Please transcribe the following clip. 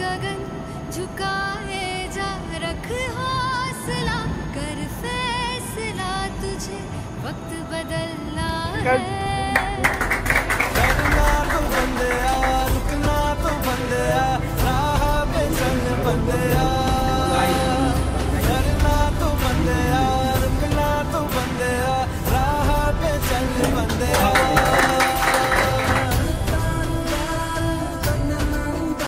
गगन झुकाए जा रख हौसला कर फैसला तुझे वक्त बदलना चलना तो बंदया रुकना तो बंदया राह पे चल बंदया